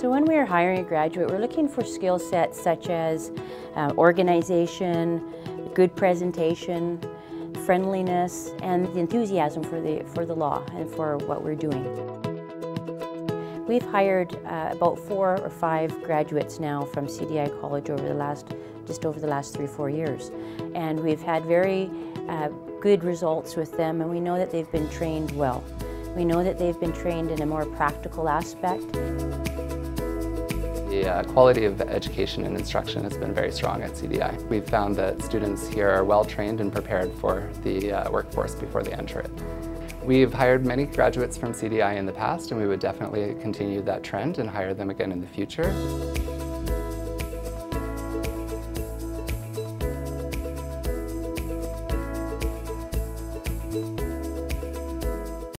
So when we are hiring a graduate, we're looking for skill sets such as uh, organization, good presentation, friendliness, and enthusiasm for the, for the law and for what we're doing. We've hired uh, about four or five graduates now from CDI College over the last, just over the last three, four years. And we've had very uh, good results with them and we know that they've been trained well. We know that they've been trained in a more practical aspect. The uh, quality of education and instruction has been very strong at CDI. We've found that students here are well trained and prepared for the uh, workforce before they enter it. We've hired many graduates from CDI in the past and we would definitely continue that trend and hire them again in the future.